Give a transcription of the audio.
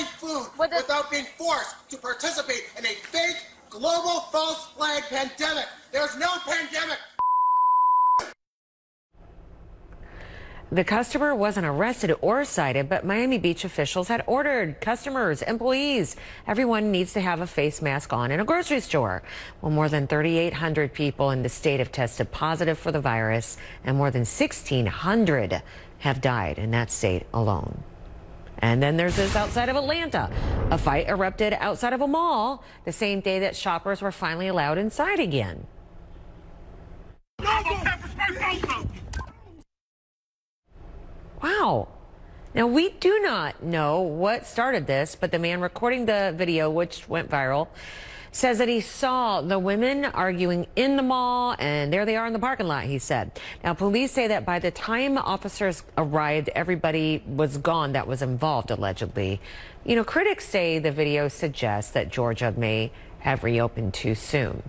buy food What the- without being forced to participate in a fake global false flag pandemic. There's no pandemic. The customer wasn't arrested or cited, but Miami Beach officials had ordered customers, employees, everyone needs to have a face mask on in a grocery store. Well, more than 3,800 people in the state have tested positive for the virus, and more than 1,600 have died in that state alone. And then there's this outside of Atlanta. A fight erupted outside of a mall the same day that shoppers were finally allowed inside again. Wow. Now, we do not know what started this, but the man recording the video, which went viral, says that he saw the women arguing in the mall, and there they are in the parking lot, he said. Now, police say that by the time officers arrived, everybody was gone that was involved, allegedly. You know, critics say the video suggests that Georgia may have reopened too soon.